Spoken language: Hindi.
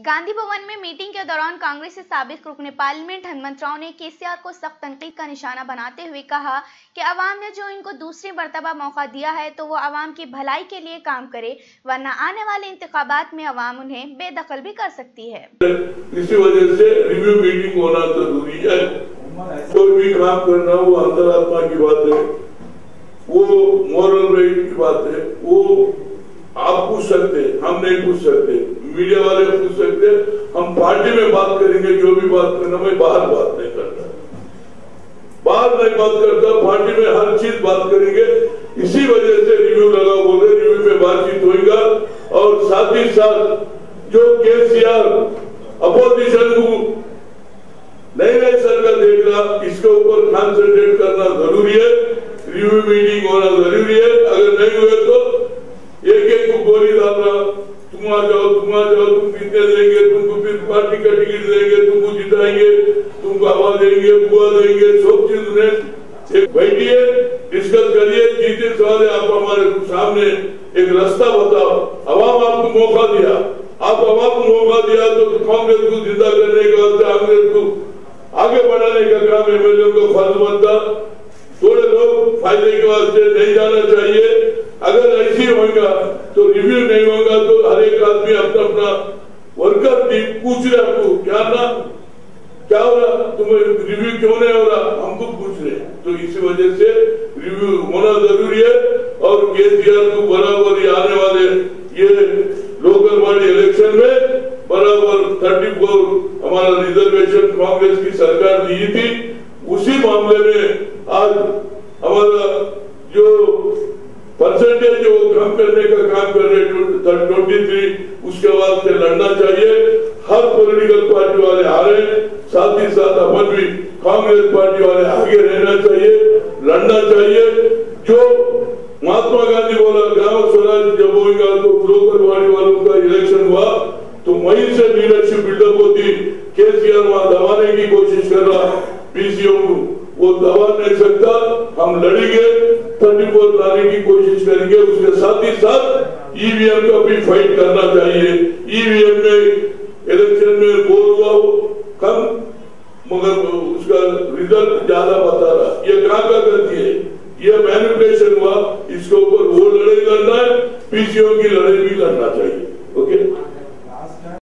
गांधी भवन में मीटिंग के दौरान कांग्रेस से साबित रुकन पार्लियामेंट हनुमंत राव ने केसीआर को सख्त तनकीद का निशाना बनाते हुए कहा कि अवाम ने जो इनको दूसरी मरतबा मौका दिया है तो वो अवाम की भलाई के लिए काम करे, वरना आने वाले इंतबात में अवाम उन्हें बेदखल भी कर सकती है। इसी वजह से रिव्यू मीटिंग होना ज़रूरी है। कोई भी काम करना वो अंतरात्मा की बात है, वो मॉरल राइट की बात है, वो आप पूछ सकते, हम नहीं पूछ सकते। मीडिया वाले पूछ सकते, हम पार्टी में बात करेंगे, जो भी बात करना, मैं बाहर बात नहीं करता। बाहर नहीं बात करता, पार्टी में हर चीज़ बात करेंगे। इसी वजह से रिव्यू लगा बोल रिव्यू में बातचीत होगा और साथ ही साथ जो केसीआर अपोजिशन को नई नई सरकार रहा इसके ऊपर कॉन्सेंट्रेट करना ज़रूरी है। रिव्यू मीटिंग होना को गोली डालना तुम आ जाओ, तुम आ जाओ, तुम कितने देंगे तुमको फिर पार्टी का टिकट देंगे, तुमको जिताएँगे, तुमको हवा देंगे, बुआ देंगे, सब चीज़ उन्हें बैठिए डिस्कस करिए जीते सवाल आप हमारे सामने एक रास्ता बताओ। अवाम आपको मौका दिया। आप अवाम को मौका दिया तो कांग्रेस को ज़िंदा करने का कांग्रेस को आगे बढ़ाने का काम एमएलए को फ़र्ज़ बनता। थोड़े लोग फ़ायदे के वास्ते नहीं जाना चाहिए। अगर ऐसी होगा तो रिव्यू नहीं होगा तो हर एक आदमी अपना अपना वर्कर भी पूछ रहे हमको क्या ना क्या हो रहा? तुम रिव्यू क्यों नहीं हो रहा? हमको पूछ रहे तो इसी वजह से रिव्यू होना ज़रूरी है और केसीआर को बराबर आने वाले ये लोकल बॉडी इलेक्शन में बराबर थर्टी फोर हमारा रिजर्वेशन कांग्रेस की सरकार दी थी। उसी मामले में आज हमारा जो परसेंटेज जो कम करने का काम कर रहे ट्वेंटी थ्री उसके वास्ते लड़ना चाहिए। हर पॉलिटिकल पार्टी वाले हारे साथ ही साथ अपन भी कांग्रेस पार्टी वाले आगे रहना चाहिए, लड़ना चाहिए। जो महात्मा गांधी बोला ग्राम स्वराज जब होगा तो लोकल बॉडी वालों का इलेक्शन हुआ तो वहीं से लीडरशिप बिल्डअप होती। केसीआर वहाँ दबाने की कोशिश कर रहा, पीसीओ को, वो दबा लाने की कोशिश करेंगे, उसके साथ ही साथ ईवीएम का भी फाइट करना चाहिए। ईवीएम में इलेक्शन में बोल हुआ कम, मगर उसका रिज़ल्ट ज़्यादा बता रहा। ये कहा का गलती है? ये मैनिपुलेशन हुआ, इसके ऊपर वो लड़ाई लड़ना है पीसीओ की लड़ाई भी लड़ना चाहिए।